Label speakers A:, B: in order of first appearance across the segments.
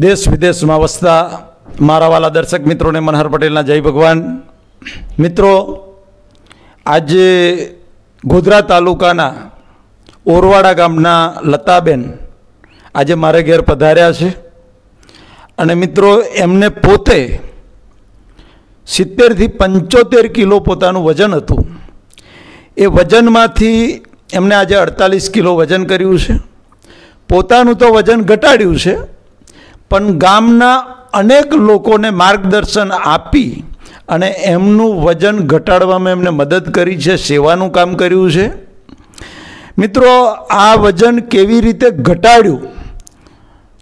A: દેશ વિદેશમાં વસતા મારા વાલા દર્શક મિત્રોને મનહર પટેલના જય ભગવાન. મિત્રો, આજે ગોધરા તાલુકાના ઓરવાડા ગામના લતાબેન આજે મારે ઘેર પધાર્યા છે. અને મિત્રો, એમને પોતે સિત્તેરથી પંચોતેર કિલો પોતાનું વજન હતું. એ વજનમાંથી એમને આજે અડતાલીસ કિલો વજન કર્યું છે. પોતાનું તો વજન ઘટાડ્યું છે પણ ગામના અનેક લોકોને માર્ગદર્શન આપી અને એમનું વજન ઘટાડવામાં એમને મદદ કરી છે, સેવાનું કામ કર્યું છે. મિત્રો, આ વજન કેવી રીતે ઘટાડ્યું?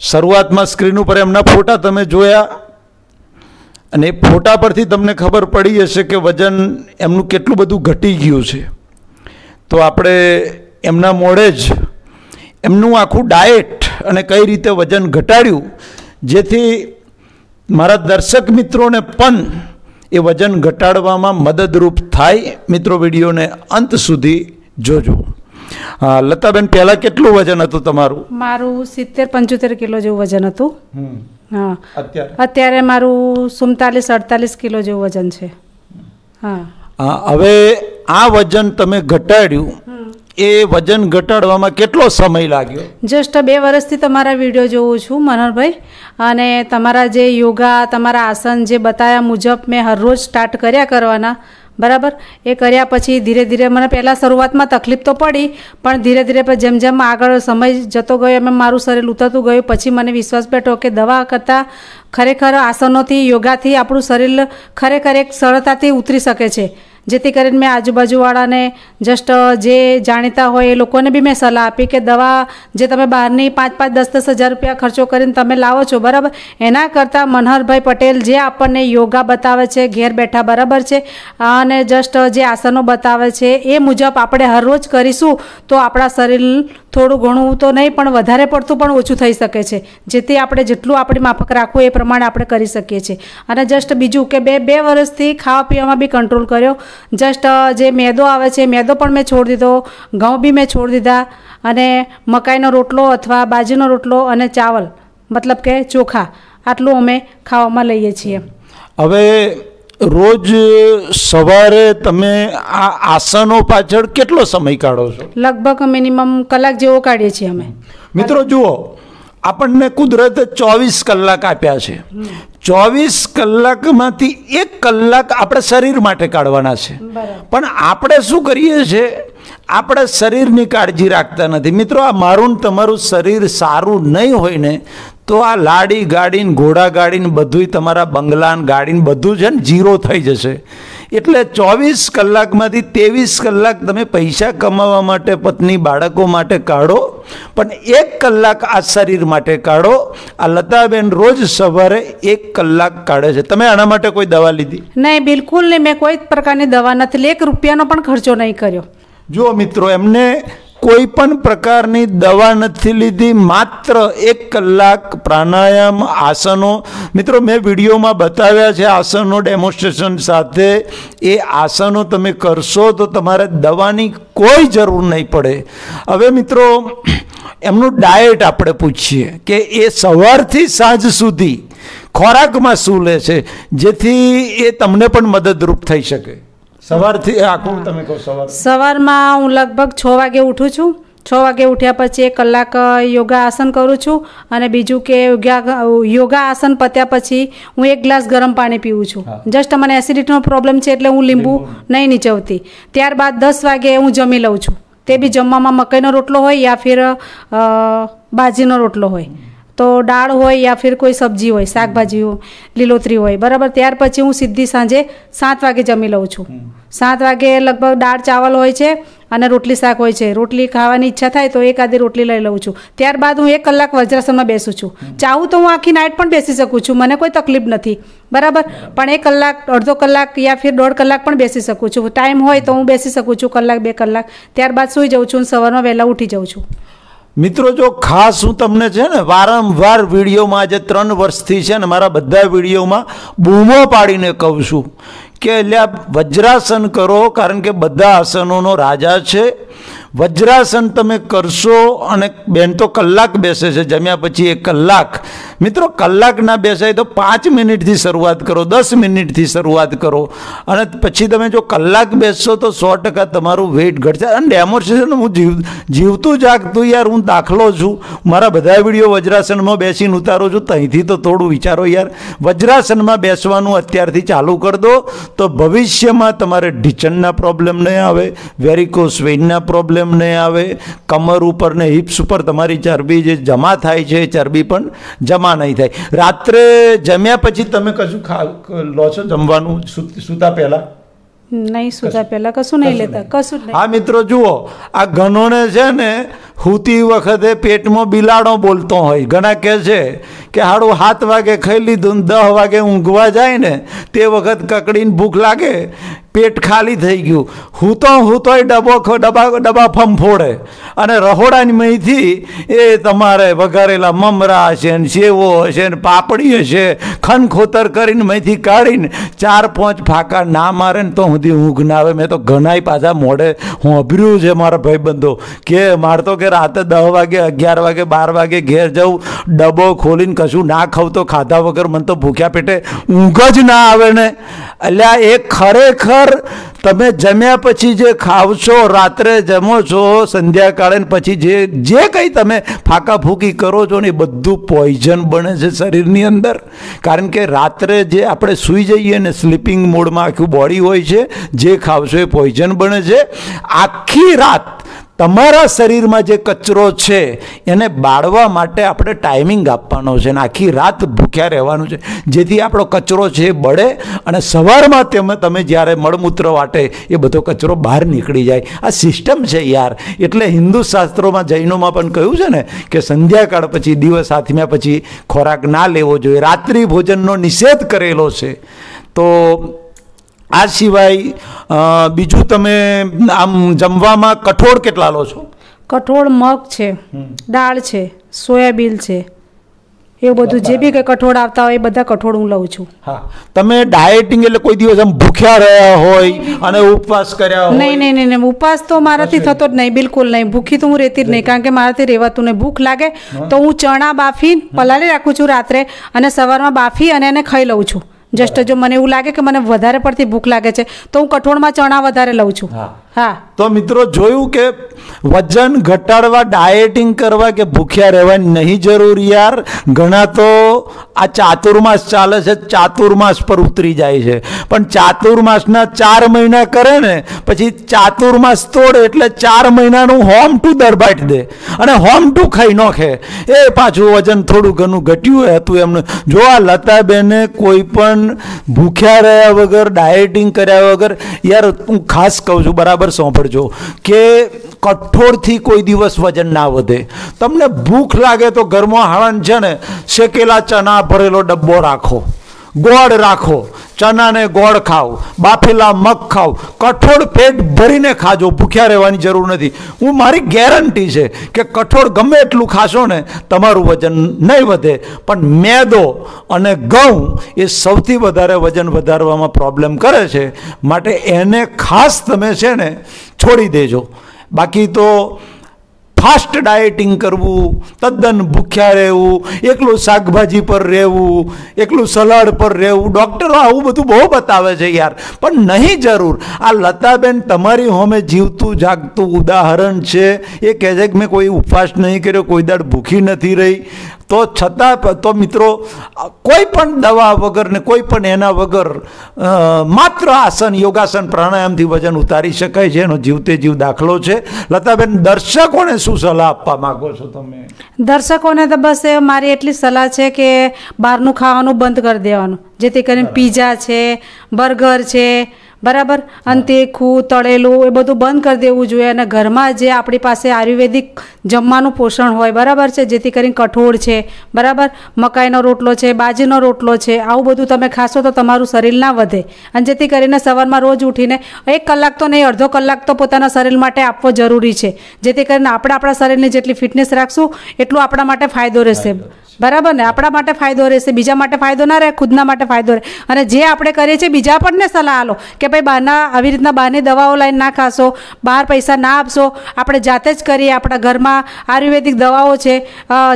A: શરૂઆતમાં સ્ક્રીન ઉપર એમના ફોટા તમે જોયા અને એ ફોટા પરથી તમને ખબર પડી હશે કે વજન એમનું કેટલું બધું ઘટી ગયું છે. તો આપણે એમના મોડે જ એમનું આખું ડાયટ અને કઈ રીતે વજન ઘટાડ્યું જેથી મારા દર્શક મિત્રોને પણ એ વજન ઘટાડવામાં મદદરૂપ થાય. મિત્રો વિડીયોને અંત સુધી જોજો. હા લતાબેન પહેલાં કેટલું વજન હતું તમારું?
B: મારું સિત્તેર પંચોતેર કિલો જેવું વજન હતું. હા.
A: અત્યારે?
B: મારું સુડતાલીસ અડતાલીસ કિલો જેવું વજન છે. હા.
A: હવે આ વજન તમે ઘટાડ્યું. એ વજન ઘટાડવામાં કેટલો સમય લાગ્યો?
B: જસ્ટ બે વર્ષથી તમારા વીડિયો જોઉં છું, મનોહરભાઈ. અને તમારા જે યોગા, તમારા આસન જે બતાવ્યા મુજબ મેં હરરોજ સ્ટાર્ટ કર્યા કરવાના, બરાબર? એ કર્યા પછી ધીરે ધીરે મને પહેલાં શરૂઆતમાં તકલીફ તો પડી, પણ ધીરે ધીરે જેમ જેમ આગળ સમય જતો ગયો એમ મારું શરીર ઉતરતું ગયું. પછી મને વિશ્વાસ બેઠો કે દવા કરતાં ખરેખર આસનોથી, યોગાથી આપણું શરીર ખરેખર એક સરળતાથી ઉતરી શકે છે. જેથી કરીને મેં આજુબાજુવાળાને જસ્ટ જે જાણીતા હોય એ લોકોને બી મેં સલાહ આપી કે દવા જે તમે બહારની પાંચ પાંચ દસ દસ હજાર રૂપિયા ખર્ચો કરીને તમે લાવો છો, બરાબર? એના કરતાં મનહરભાઈ પટેલ જે આપણને યોગા બતાવે છે, ઘેર બેઠા બરાબર છે, અને જસ્ટ જે આસનો બતાવે છે, એ મુજબ આપણે હરરોજ કરીશું, તો આપણા શરીર થોડું ઘણું તો નહીં, પણ વધારે પડતું પણ ઓછું થઈ શકે છે. જેથી આપણે જેટલું આપણી માફક રાખવું એ પ્રમાણે આપણે કરી શકીએ છીએ. અને જસ્ટ બીજું કે બે બે વર્ષથી ખાવા પીવામાં બી કંટ્રોલ કર્યો. જસ્ટ જે મેદો આવે છે, મેદો પણ મેં છોડી દીધો ઘઉં બી મેં છોડી દીધા અને મકાઈનો રોટલો અથવા બાજરીનો રોટલો અને ચાવલ મતલબ કે ચોખા આટલું અમે ખાવામાં લઈએ છીએ.
A: હવે રોજ સવારે તમે આ આસનો પાછળ કેટલો સમય કાઢો છો?
B: લગભગ મિનિમમ કલાક જેવો કાઢીએ છીએ અમે.
A: મિત્રો જુઓ આપણને કુદરતે ચોવીસ કલાક આપ્યા છે. ચોવીસ કલાકમાંથી એક કલાક આપણે શરીર માટે કાઢવાના છે. પણ આપણે શું કરીએ છીએ? આપણે શરીરની કાળજી રાખતા નથી. મિત્રો આ મારું તમારું શરીર સારું નહીં હોય ને તો આ લાડી ગાડીને ઘોડા ગાડીને બધુંય તમારા બંગલાન ગાડીને બધું છે ને જીરો થઈ જશે. એટલે ચોવીસ કલાકમાંથી ત્રેવીસ કલાક તમે પૈસા કમાવા માટે પત્ની બાળકો માટે કાઢો પણ એક કલાક આ શરીર માટે કાઢો. આ લતાબેન રોજ સવારે એક કલાક કાઢે છે. તમે આના માટે કોઈ દવા લીધી?
B: નહીં બિલકુલ નહીં. મેં કોઈ પ્રકારની દવા નથી એક રૂપિયાનો પણ ખર્ચો નહીં કર્યો.
A: જુઓ મિત્રો એમને કોઈ પણ પ્રકારની દવા નથી લીધી, માત્ર એક કલાક પ્રાણાયામ, આસનો. મિત્રો, મેં વિડીયોમાં બતાવ્યા છે આસનો ડેમોન્સ્ટ્રેશન સાથે. એ આસનો તમે કરશો તો તમારે દવાની કોઈ જરૂર નહીં પડે. હવે મિત્રો, એમનું ડાયટ આપણે પૂછીએ કે એ સવારથી સાંજ સુધી ખોરાકમાં શું લે છે? જેથી એ તમને પણ મદદરૂપ થઈ શકે. સવારથી આખું તમે કહો સવાર
B: સવારમાં હું લગભગ છ વાગે ઉઠું છું. છ વાગે ઉઠ્યા પછી એક કલાક યોગા આસન કરું છું અને બીજું કે યોગા યોગા આસન પત્યા પછી હું એક ગ્લાસ ગરમ પાણી પીવું છું. જસ્ટ મને એસિડિટીનો પ્રોબ્લેમ છે એટલે હું લીંબુ નહીં નીચવતી. ત્યારબાદ દસ વાગે હું જમી લઉં છું. તે બી જમવામાં મકાઈનો રોટલો હોય યા ફિર બાજીનો બાજરીનો રોટલો હોય. તો દાળ હોય યા ફિર કોઈ સબ્જી હોય શાકભાજી હોય, લીલોતરી હોય બરાબર? ત્યાર પછી હું સીધી સાંજે સાત વાગે જમી લઉં છું. સાત વાગે લગભગ દાળ ચાવલ હોય છે અને રોટલી શાક હોય છે. રોટલી ખાવાની ઈચ્છા થાય તો એક આધી રોટલી લઈ લઉં છું. ત્યારબાદ હું એક કલાક વજ્રાસનમાં બેસું છું. ચાહું તો હું આખી નાઇટ પણ બેસી શકું છું. મને કોઈ તકલીફ નથી. બરાબર? પણ એક કલાક અડધો કલાક યા ફિર દોઢ કલાક પણ બેસી શકું છું. ટાઈમ હોય તો હું બેસી શકું છું કલાક બે કલાક. ત્યારબાદ સૂઈ જાઉં છું સવારમાં વહેલા ઉઠી જાઉં છું.
A: મિત્રો, જો ખાસ હું તમને છે ને વારંવાર વિડીયોમાં, આજે ત્રણ વર્ષથી છે ને મારા બધા વિડીયોમાં બૂમો પાડીને કહું છું કે એટલે વજ્રાસન કરો, કારણ કે બધા આસનોનો રાજા છે. વજ્રાસન તમે કરશો અને બેન તો કલાક બેસે છે, જમ્યા પછી એક કલાક. મિત્રો કલાક ના બેસાય તો પાંચ મિનિટથી શરૂઆત કરો, દસ મિનિટથી શરૂઆત કરો. અને પછી તમે જો કલાક બેસશો તો સો ટકા તમારું વેઇટ ઘટશે. અને ડેમોન્સ્ટ્રેશન હું જીવ, જીવતું જાગતું યાર, હું દાખલો છું. મારા બધા વીડિયો વજ્રાસનમાં બેસીને ઉતારું છું. ત્યાંથી તો થોડું વિચારો યાર. વજ્રાસનમાં બેસવાનું અત્યારથી ચાલુ કરી દો, તો ભવિષ્યમાં તમારે ઢીચણના પ્રોબ્લેમ નહીં આવે, વેરિકોસ વેઇનના પ્રોબ્લેમ નહીં આવે, કમર ઉપર ને હિપ્સ ઉપર તમારી ચરબી જે જમા થાય છે ચરબી પણ જમા નહીં થાય. રાત્રે જમ્યા પછી તમે કશું ખા લો છો જમવાનું? સૂતા પહેલાં?
B: નહીં સુતા પહેલાં કશું નહીં લેતા કશું નહીં.
A: હા મિત્રો જુઓ આ ઘણોને છે ને હુતી વખતે પેટમાં બિલાડો બોલતો હોય. ઘણા કહે છે કે હાડું સાત વાગે ખાઈ લીધું દસ વાગે ઊંઘવા જાય ને તે વખત કકડીને ભૂખ લાગે પેટ ખાલી થઈ ગયું. હૂતો હૂતોય ડબો ડબા ડબા ફંફોડે અને રહોડાની મહીથી એ તમારે વઘારેલા મમરા હશે ને સેવો હશે ને પાપડી હશે. ખનખોતર કરીને મહીથી કાઢીને ચાર, પાંચ ફાંકા ના મારે ને તો સુધી ઊંઘ ના આવે. મેં તો ઘણાય પાછા મોડે હોંભર્યું છે મારા ભાઈબંધો, કે મારે તો કે રાતે દસ વાગે, અગિયાર વાગે, બાર વાગે ઘેર જવું ડબ્બો ખોલીને કશું ના ખાવ તો ખાધા વગર મને તો ભૂખ્યા પેટે ઊંઘ જ ના આવે ને. એટલે આ એ ખરેખર તમે જમ્યા પછી જે ખાવશો, રાત્રે જમો છો, સંધ્યાકાળે કાળે પછી જે જે કંઈ તમે ફાંકા ફૂંકી કરો છો ને એ બધું પોઈઝન બને છે શરીરની અંદર. કારણ કે રાત્રે જે આપણે સૂઈ જઈએ ને સ્લીપિંગ મોડમાં આખું બોડી હોય છે, જે ખાવશો એ પોઈઝન બને છે. આખી રાત તમારા શરીરમાં જે કચરો છે, એને બાળવા માટે આપણે ટાઈમિંગ આપવાનો છે અને આખી રાત ભૂખ્યા રહેવાનું છે. જેથી આપણો કચરો છે એ બળે અને સવારમાં તમે તમે જ્યારે મળમૂત્ર વાટે, એ બધો કચરો બહાર નીકળી જાય. આ સિસ્ટમ છે યાર. એટલે હિન્દુ શાસ્ત્રોમાં જૈનોમાં પણ કહ્યું છે ને કે સંધ્યાકાળ પછી દિવસ આથમ્યા પછી ખોરાક ના લેવો જોઈએ. રાત્રિ ભોજનનો નિષેધ કરેલો છે. તો આ સિવાય બીજું તમે આમ જમવામાં કઠોળ કેટલા લો છો?
B: કઠોળ મગ છે દાળ છે સોયાબીન છે એવું બધું જે બી કંઈ કઠોળ આવતા હોય એ બધા કઠોળ હું લઉં છું.
A: હા. તમે ડાયટિંગ એટલે કોઈ દિવસ આમ ભૂખ્યા રહ્યા હોય અને ઉપવાસ કર્યા હોય?
B: નહીં નહીં નહીં ઉપવાસ તો મારાથી થતો જ નહીં બિલકુલ નહીં. ભૂખી તો હું રહેતી જ નહીં કારણ કે મારાથી રહેવાતું નહીં. ભૂખ લાગે તો હું ચણા બાફી પલાળી રાખું છું રાત્રે અને સવારમાં બાફી અને એને ખાઈ લઉં છું. જસ્ટ જો મને એવું લાગે કે મને વધારે પડતી ભૂખ લાગે છે, તો હું કઠોળમાં ચણા વધારે લઉં છું.
A: હા. તો મિત્રો જોયું કે વજન ઘટાડવા ડાયેટિંગ કરવા કે ભૂખ્યા રહેવાની નહીં જરૂર યાર. ઘણા તો આ ચાતુર્માસ ચાલે છે, ચાતુર્માસ પર ઉતરી જાય છે. પણ ચાતુર્માસના ચાર મહિના કરે ને, પછી ચાતુર્માસ તોડે એટલે ચાર મહિનાનું હોમ ટુ દરબાટ દે. અને હોમ ટુ ખાઈ નોખે. એ પાછું વજન થોડું ઘણું ઘટ્યું હતું એમને. જો આ લતાબેને કોઈ પણ ભૂખ્યા રહ્યા વગર ડાયટિંગ કર્યા વગર, યાર હું ખાસ કહું છું, બરાબર? સાંભળજો કે કઠોળથી કોઈ દિવસ વજન ના વધે. તમને ભૂખ લાગે તો ઘરમાં હળન છે ને, શેકેલા ચના ભરેલો ડબ્બો રાખો. ગોળ રાખો ચનાને ગોળ ખાઓ, બાફેલા મગ ખાઓ, કઠોળ પેટ ભરીને ખાજો, ભૂખ્યા રહેવાની જરૂર નથી. હું મારી ગેરંટી છે કે કઠોળ ગમે એટલું ખાશો ને, તમારું વજન નહીં વધે. પણ મેદો અને ઘઉં એ સૌથી વધારે વજન વધારવામાં પ્રોબ્લેમ કરે છે. માટે એને ખાસ તમે છે ને છોડી દેજો. બાકી તો ફાસ્ટ ડાયટિંગ કરવું, તદ્દન ભૂખ્યા રહેવું, એકલું શાકભાજી પર રહેવું, એકલું સલાડ પર રહેવું. ડૉક્ટરો આવું બધું બહુ બતાવે છે યાર. પણ નહીં જરૂર. આ લતાબેન તમારી હોમે જીવતું, જાગતું ઉદાહરણ છે. એ કહે છે કે મેં કોઈ ઉપવાસ નહીં કર્યો, કોઈ દાડ ભૂખી નથી રહી. તો છતાં તો મિત્રો કોઈ પણ દવા વગર ને કોઈ પણ એના વગર માત્ર આસન યોગાસન પ્રાણાયામથી વજન ઉતારી શકાય છે એનો જીવતે જીવ દાખલો છે. લતાબેન દર્શકોને શું સલાહ આપવા માગો છો તમે?
B: દર્શકોને તો બસ મારી એટલી સલાહ છે કે બહારનું ખાવાનું બંધ કરી દેવાનું જેથી કરીને પીઝા છે બર્ગર છે બરાબર? અને તીખું તળેલું, એ બધું બંધ કરી દેવું જોઈએ. અને ઘરમાં જે આપણી પાસે આયુર્વેદિક જમવાનું પોષણ હોય, બરાબર છે? જેથી કરીને કઠોળ છે, બરાબર? મકાઈનો રોટલો છે, બાજરીનો રોટલો છે, આવું બધું તમે ખાશો તો તમારું શરીર ના વધે. અને જેથી કરીને સવારમાં રોજ ઉઠીને એક કલાક તો નહીં, અડધો કલાક તો પોતાના શરીર માટે આપવો જરૂરી છે. જેથી કરીને આપણે આપણા શરીરની જેટલી ફિટનેસ રાખશું, એટલું આપણા માટે ફાયદો રહેશે. બરાબર ને? આપણા માટે ફાયદો રહેશે, બીજા માટે ફાયદો ના રહે, ખુદના માટે ફાયદો રહે. અને જે આપણે કરીએ છીએ, બીજા આપણને સલાહ આલો કે ભાઈ બહારના આવી રીતના બહારની દવાઓ લઈને ના ખાશો, બહાર પૈસા ના આપશો. આપણે જાતે જ કરીએ, આપણા ઘરમાં આયુર્વેદિક દવાઓ છે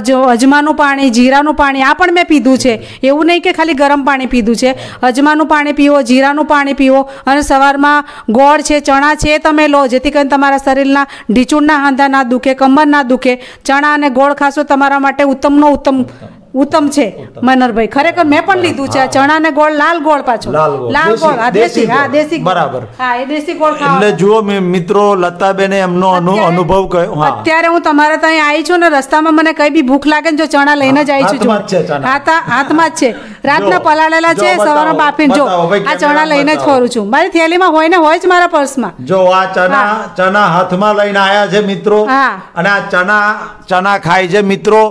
B: જો અજમાનું પાણી, જીરાનું પાણી, આ પણ મેં પીધું છે. એવું નહીં કે ખાલી ગરમ પાણી પીધું છે. અજમાનું પાણી પીવો, જીરાનું પાણી પીવો, અને સવારમાં ગોળ છે, ચણા છે એ તમે લો, જેથી કરીને તમારા શરીરના ઢીચુણના હાંધા ના દુખે, કમર ના દુખે. ચણા અને ગોળ ખાશો તમારા માટે ઉત્તમનો ઉત્તમ ઉત્તમ. છે. મનરભાઈ ખરેખર મેં પણ લીધું છે. ચણા ને ગોળ લાલ ગોળ પાછો.
A: લાલ ગોળ.
B: લાલ
A: દેશી-
B: હા
A: દેશી. બરાબર.
B: હા એ દેશી ગોળ
A: એટલે જુઓ મે- મિત્રો લતાબેને એમનો અનુ અનુભવ કહ્યો હા.
B: અત્યારે હું તમારા ત્યાં આવી છું ને રસ્તામાં મને કઈ બી ભૂખ લાગે ને જો ચણા લઈને જ આવી છું
A: હાથમાં જ છે ચણા.
B: હાથમાં જ છે. રાતના પલાળેલા છે સવારમાં બાફીને જો આ ચણા લઈને જ ફરું છું. મારી થેલીમાં હોય ને હોય જ મારા પર્સમાં.
A: જો આ ચણા ચણા હાથમાં લઈને આયા છે મિત્રો અને આ ચણા ચણા ખાય છે મિત્રો.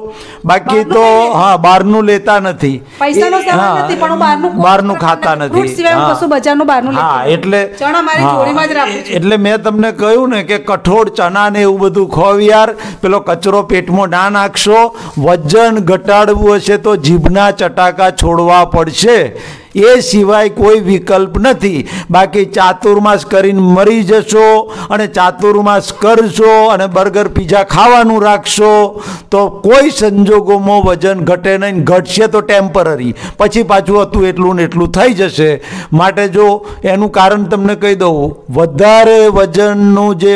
A: બાકી તો હા બહારનું લેતા નથી.
B: પૈસાનો નથી પણ બહારનું
A: બહારનું ખાતા નથી.
B: કશું બજારનું બહારનું
A: હા એટલે
B: ચણા મારી જોડીમાં જ રાખું.
A: એટલે મેં તમને કહ્યું ને કે કઠોળ ચણા ને એવું બધું ખોવ યાર. પેલો કચરો પેટમાં ના નાખશો. વજન ઘટાડવું હશે તો જીભના ચટાકા છોડવા પડશે. એ સિવાય કોઈ વિકલ્પ નથી. બાકી ચાતુર્માસ કરીને મરી જશો અને ચાતુર્માસ કરશો અને બર્ગર પીઝા ખાવાનું રાખશો, તો કોઈ સંજોગોમાં વજન ઘટે નહીં, ઘટશે તો ટેમ્પરરી પછી પાછું હતું એટલું ને એટલું થઈ જશે. માટે જો એનું કારણ તમને કહી દઉં, વધારે વજનનું જે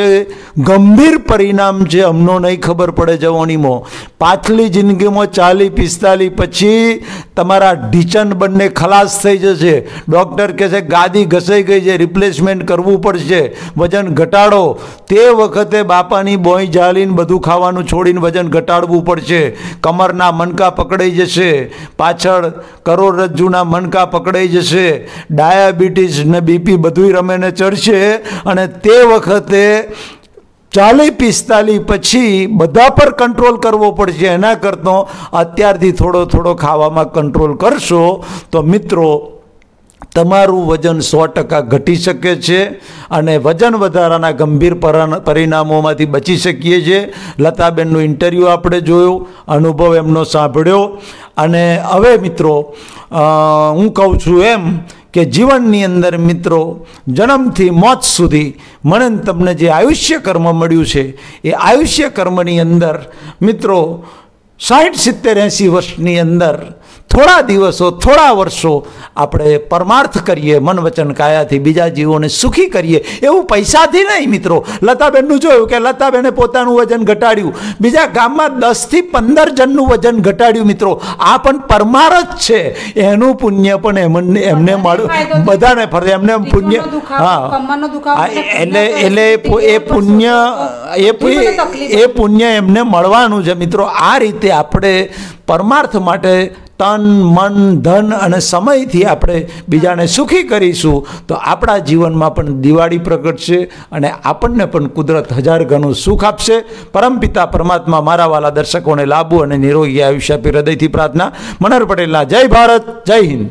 A: ગંભીર પરિણામ છે, અમનો નહીં ખબર પડે જવાનીમાં. પાછલી જિંદગીમાં ચાલી પિસ્તાલી પછી તમારા ઢીચન બંને ખલાસ થઈ જશે. ડૉક્ટર કહે છે, ગાદી ઘસાઈ ગઈ છે રિપ્લેસમેન્ટ કરવું પડશે. વજન ઘટાડો. તે વખતે બાપાની બોઈ જાળીને બધું ખાવાનું છોડીને વજન ઘટાડવું પડશે. કમરના મણકા પકડાઈ જશે. પાછળ કરોડરજ્જુના મણકા પકડાઈ જશે. ડાયાબિટીસ ને બીપી બધુંય રમે ને ચડશે અને તે વખતે ચાલી પિસ્તાલી પછી બધા પર કંટ્રોલ કરવો પડશે. એના કરતો અત્યારથી થોડો થોડો ખાવામાં કંટ્રોલ કરશો તો મિત્રો, તમારું વજન સો ટકા ઘટી શકે છે અને વજન વધારાના ગંભીર પરા- પરિણામોમાંથી બચી શકીએ છીએ. લતાબેનનું ઇન્ટરવ્યૂ આપણે જોયું, અનુભવ એમનો સાંભળ્યો. અને હવે મિત્રો હું કહું છું એમ કે જીવનની અંદર મિત્રો, જન્મથી મોત સુધી મને તમને જે આયુષ્ય કર્મ મળ્યું છે, એ આયુષ્ય કર્મની અંદર મિત્રો સાઠ સિત્તેર એંસી વર્ષની અંદર થોડા દિવસો થોડા વર્ષો આપણે પરમાર્થ કરીએ મન વચન કાયાથી બીજા જીવોને સુખી કરીએ એવું પૈસાથી નહીં મિત્રો. લતાબેનનું જોયું કે લતાબેને પોતાનું વજન ઘટાડ્યું. બીજા ગામમાં દસથી પંદર જણનું વજન ઘટાડ્યું મિત્રો. આ પણ પરમાર્થ છે. એનું પુણ્ય પણ એમને એમને મળ્યું. બધાને ફરજે એમને પુણ્ય હા,
B: એટલે
A: એટલે એ પુણ્ય એ એ પુણ્ય એમને મળવાનું છે મિત્રો. આ રીતે આપણે પરમાર્થ માટે તન, મન, ધન અને સમયથી આપણે બીજાને સુખી કરીશું. તો આપણા જીવનમાં પણ દિવાળી પ્રગટશે અને આપણને પણ કુદરત હજાર ગણું સુખ આપશે. પરમપિતા પરમાત્મા મારા વાલા દર્શકોને લાભો અને નિરોગી આયુષ્ય આપી હૃદયથી પ્રાર્થના. મનર પટેલના જય ભારત, જય હિન્દ.